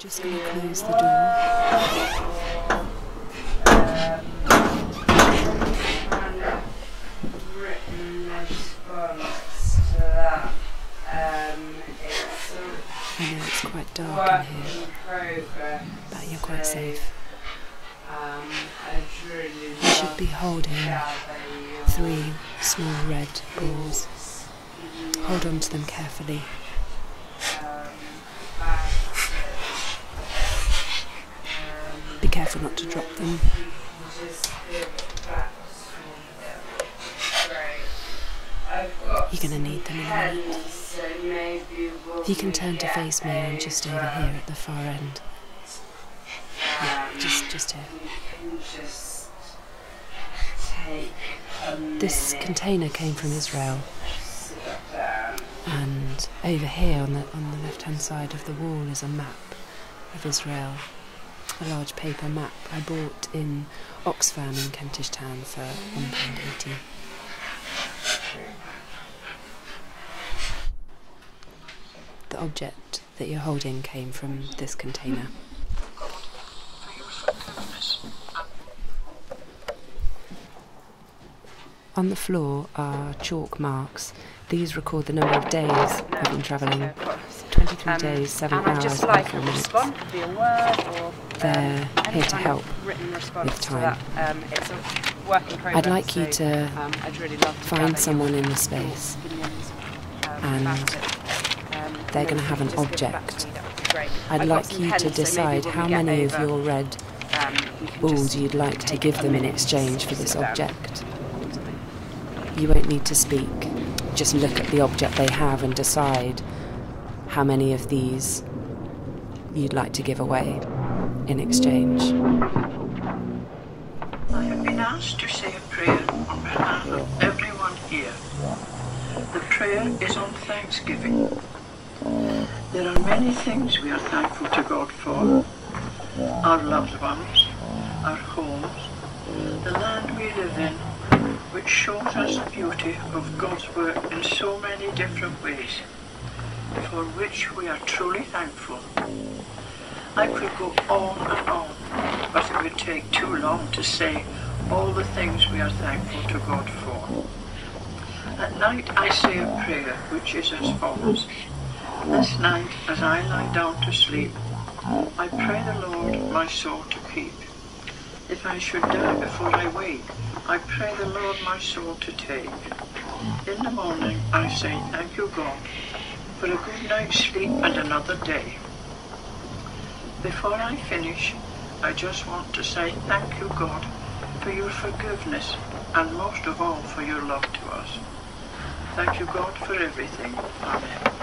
just going to close the door. I know it's quite dark in here, but you're quite safe. You should be holding three small red balls. Hold on to them carefully. Careful not to drop them. You're going to need them in a. You can turn to face me. I'm just over here at the far end. Yeah, just, just here. This container came from Israel, and over here on the on the left-hand side of the wall is a map of Israel, a large paper map I bought in Oxfam in Kentish Town for one pound eighty. The object that you're holding came from this container. On the floor are chalk marks. These record the number of days I've been travelling. 23 days, 7 Um, I'd hours, just like 4 a minutes. response, be a word or um, They're here to help written response with time. that. Um, it's a work in progress. I'd like you to um, really to find someone in the space. opinions, um, and. Um, they're gonna have an could just give it back object. to me, that would be great. I'd I've like you pens, to decide how many of your red um, balls you'd like to give them in exchange for this object. You won't need to speak. Just look at the object they have and decide how many of these you'd like to give away in exchange. I have been asked to say a prayer on behalf of everyone here. The prayer is on Thanksgiving. There are many things we are thankful to God for. Our loved ones, our homes, the land we live in, which shows us the beauty of God's work in so many different ways, for which we are truly thankful. I could go on and on, but it would take too long to say all the things we are thankful to God for. At night I say a prayer which is as follows. This night, as I lie down to sleep, I pray the Lord my soul to keep. If I should die before I wake, I pray the Lord my soul to take. In the morning I say thank you God for a good night's sleep and another day. Before I finish, I just want to say thank you, God, for your forgiveness and most of all for your love to us. Thank you, God, for everything. Amen.